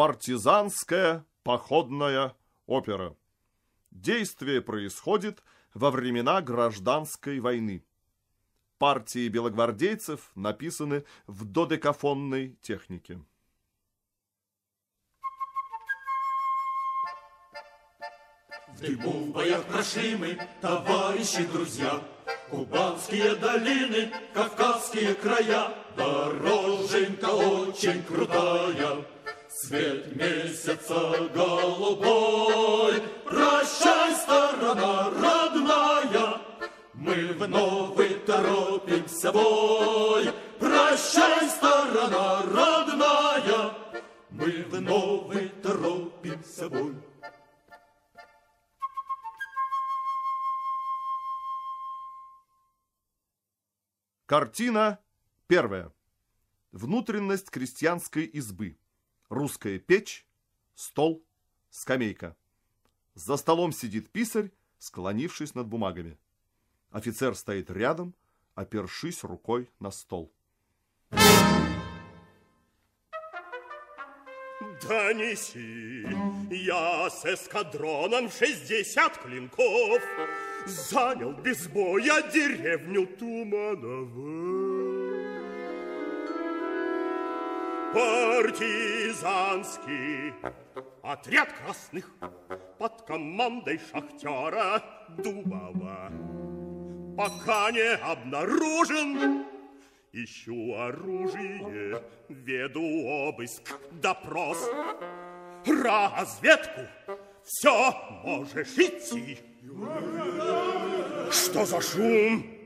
партизанская походная опера. Действие происходит во времена гражданской войны. Партии белогвардейцев написаны в додекафонной технике. В дыму в боях прошли мы, товарищи, друзья, Кубанские долины, Кавказские края, Дороженька очень крутая, Свет месяца голубой, Прощай, сторона родная, Мы вновь торопимся бой. Прощай, сторона родная, Мы вновь торопимся бой. Картина первая. Внутренность крестьянской избы. Русская печь, стол, скамейка. За столом сидит писарь, склонившись над бумагами. Офицер стоит рядом, опершись рукой на стол. Донеси, я с эскадроном в шестьдесят клинков Занял без боя деревню Туманово. Партизанский отряд красных под командой шахтера Дубова пока не обнаружен Ищу оружие, веду обыск, допрос, разведку. Все можешь идти. Что за шум?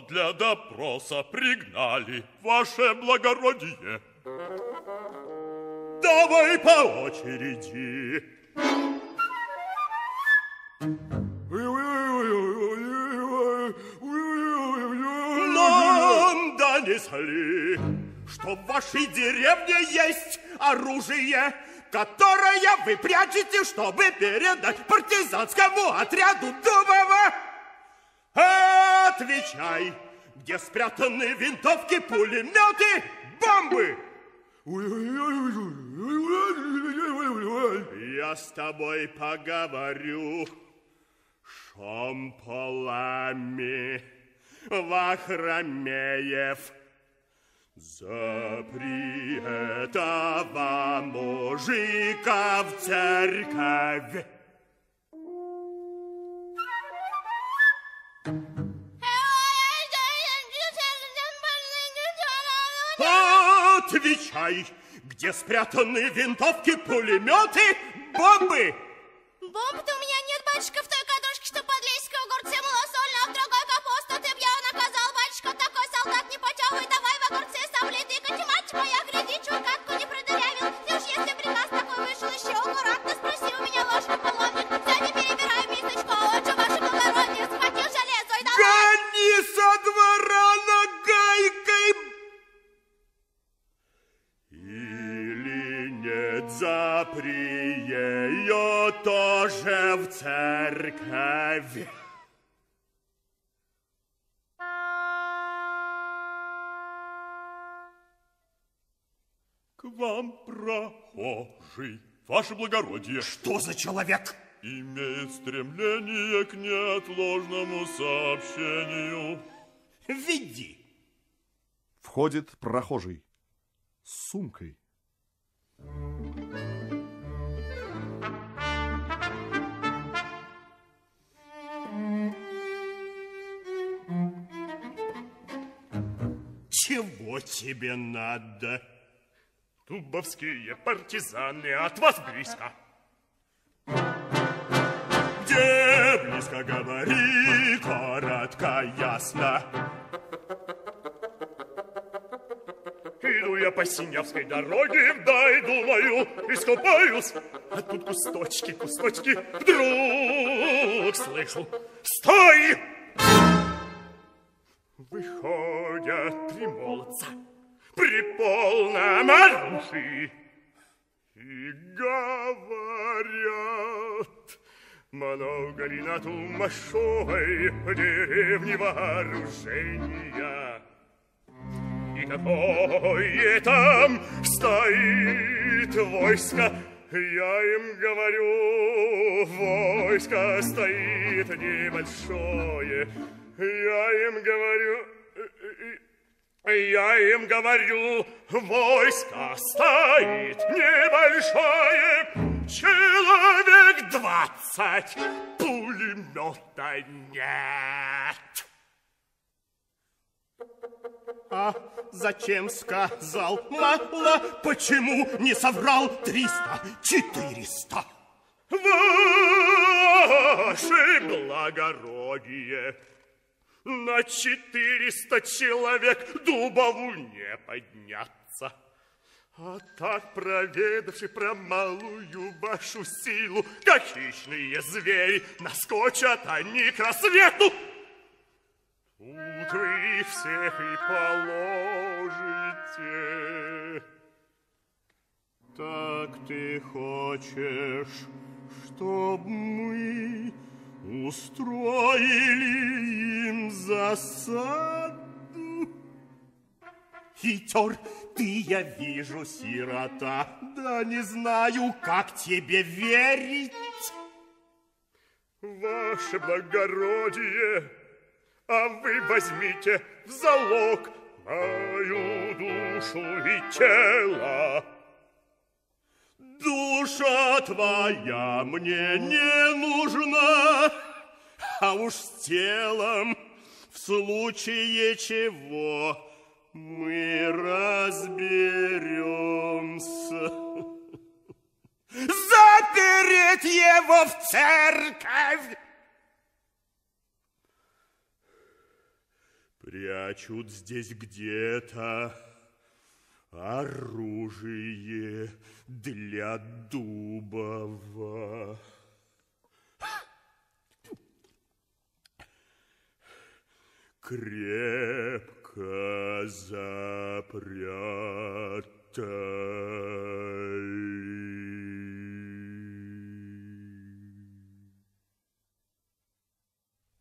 Для допроса пригнали, ваше благородие. Давай по очереди. Нам донесли, что в вашей деревне есть оружие, которое вы прячете, чтобы передать партизанскому отряду Дубова. Отвечай, где спрятаны винтовки, пулеметы, бомбы? Я с тобой поговорю шампалами, Вахромеев. Запри этого мужика в церковь. Отвечай, где спрятаны винтовки, пулеметы, бомбы? Бомб-то у меня нет, батюшка, в запри ее тоже в церковь. К вам прохожий, ваше благородие. Что за человек? Имеет стремление к неотложному сообщению. Веди. Входит прохожий с сумкой. Чего тебе надо? Дубовские партизаны от вас близко. Где близко говори, коротко, ясно. Иду я по Синявской дороге, вдай, думаю, искупаюсь. А тут кусточки, кусточки, вдруг слышу. Стой! Выходят три молодца при полном оружии и говорят, много ли на Тумашовой в деревне вооружения? И какое там стоит войско, я им говорю, войско стоит небольшое. Я им говорю, я им говорю, войско стоит небольшое, человек двадцать, пулемета нет. А зачем сказал мало? Почему не соврал триста, четыреста? Ваше благородие, на четыреста человек дубову не подняться. А так, проведавши про малую вашу силу, как хищные звери, наскочат они к рассвету. Тут вы всех и положите. Так ты хочешь, чтоб мы устроили им засаду? Хитер, ты, я вижу, сирота, да не знаю, как тебе верить. Ваше благородие, а вы возьмите в залог мою душу и тело. Душа твоя мне не нужна, а уж телом в случае чего мы разберемся. Запереть его в церковь! Прячут здесь где-то оружие для Дубова. Крепко запрятали.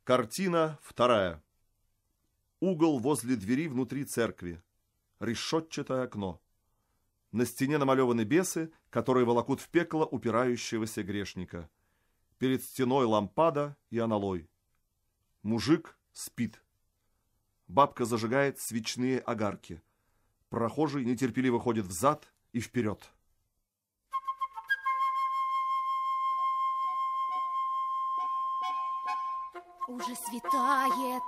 Картина вторая. Угол возле двери внутри церкви. Решетчатое окно. На стене намалеваны бесы, которые волокут в пекло упирающегося грешника. Перед стеной лампада и аналой. Мужик спит. Бабка зажигает свечные огарки. Прохожий нетерпеливо ходит взад и вперед. Уже светает,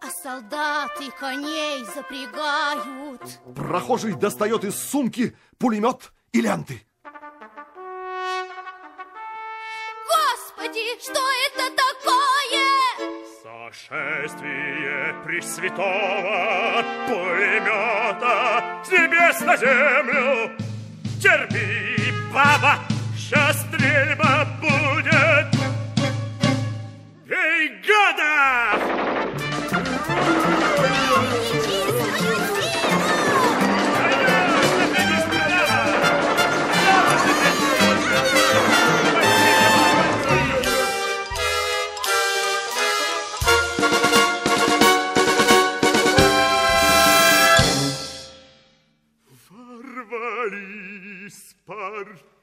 а солдаты коней запрягают. Прохожий достает из сумки пулемет и ленты. Господи, что это такое? Сошествие Пресвятого пулемета с небес на землю. Терпи, баба, сейчас стрельба будет.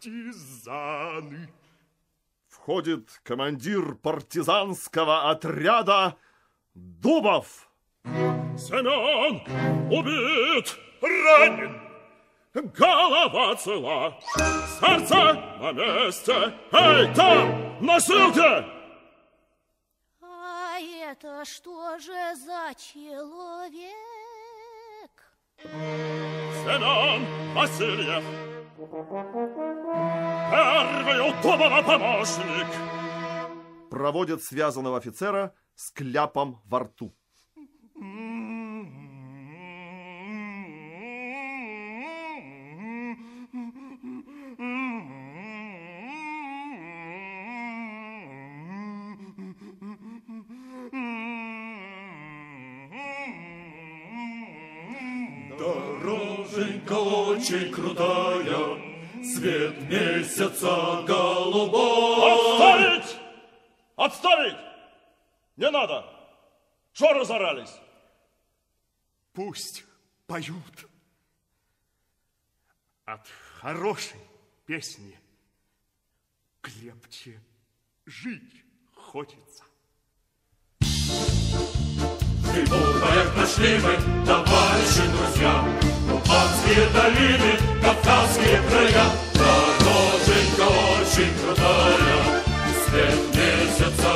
Партизаны. Входит командир партизанского отряда Дубов. Семен убит, ранен, голова цела, сердце на месте. Эй, там, на ссылке! А это что же за человек? Семен Васильев, первый у Дубова помощник. Проводят связанного офицера с кляпом во рту. Дороженька очень крутая, Свет месяца голубой. Отставить! Отставить! Не надо! Что разорались? Пусть поют. От хорошей песни крепче жить хочется. В Прибухаях нашли мы, товарищи, друзья, Кубанские долины, Кавказские края, Дороженька очень крутая, Свет месяца